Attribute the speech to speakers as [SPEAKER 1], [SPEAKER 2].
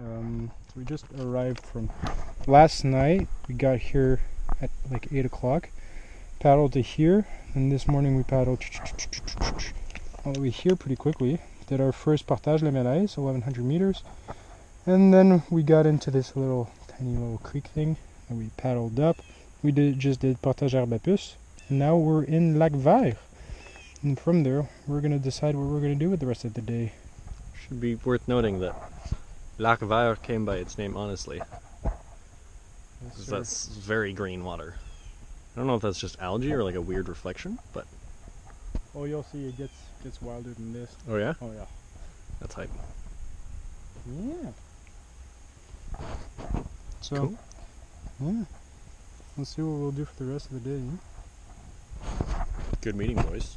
[SPEAKER 1] Um, so we just arrived from last night. We got here at like 8 o'clock. Paddled to here, and this morning we paddled all the way here pretty quickly. Did our first Portage La Melaise, 1100 meters. And then we got into this little tiny little creek thing, and we paddled up. We did just did portage and now we're in Lac Vert. And from there, we're gonna decide what we're gonna do with the rest of the day.
[SPEAKER 2] Should be worth noting that Lac Vert came by its name honestly. 'cause That's very green water. I don't know if that's just algae or like a weird reflection, but
[SPEAKER 1] Oh, you'll see, it gets gets wilder than this.
[SPEAKER 2] oh yeah,
[SPEAKER 1] Oh yeah.
[SPEAKER 2] that's hype.
[SPEAKER 1] Yeah. So,
[SPEAKER 2] Cool.
[SPEAKER 1] yeah. Let's see what we'll do for the rest of the day.
[SPEAKER 2] Good meeting, boys.